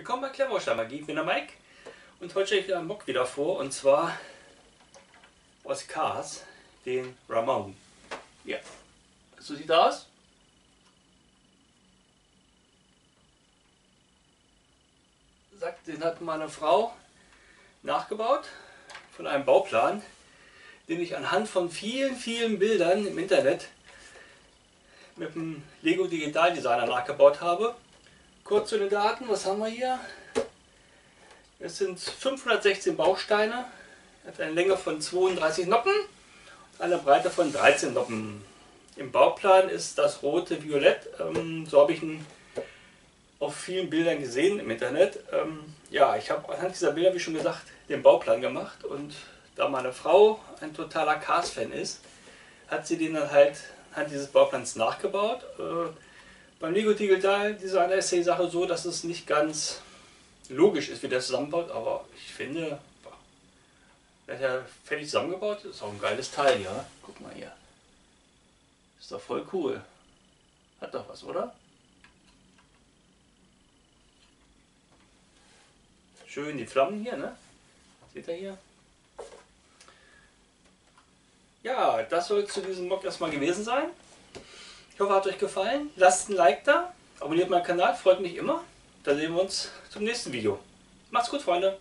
Willkommen bei Cleverbaustein Magie, ich bin der Mike und heute stelle ich einen Bock wieder vor und zwar aus Cars, den Ramon. Ja, so sieht er aus. Sagt, den hat meine Frau nachgebaut von einem Bauplan, den ich anhand von vielen, vielen Bildern im Internet mit dem Lego Digital Designer nachgebaut habe. Kurz zu den Daten, was haben wir hier? Es sind 516 Bausteine, hat eine Länge von 32 Noppen und eine Breite von 13 Noppen. Im Bauplan ist das rote Violett, ähm, so habe ich ihn auf vielen Bildern gesehen im Internet. Ähm, ja, ich habe anhand dieser Bilder, wie schon gesagt, den Bauplan gemacht und da meine Frau ein totaler Cars-Fan ist, hat sie den dann halt anhand dieses Bauplans nachgebaut. Äh, beim Lego Digital Designer ist die Sache so, dass es nicht ganz logisch ist, wie der zusammenbaut, aber ich finde, der hat ja fertig zusammengebaut, ist auch ein geiles Teil, ja. Guck mal hier. Ist doch voll cool. Hat doch was, oder? Schön die Flammen hier, ne? Seht ihr hier? Ja, das soll zu diesem Mock erstmal gewesen sein. Ich hoffe, hat euch gefallen. Lasst ein Like da, abonniert meinen Kanal, freut mich immer. Dann sehen wir uns zum nächsten Video. Macht's gut, Freunde.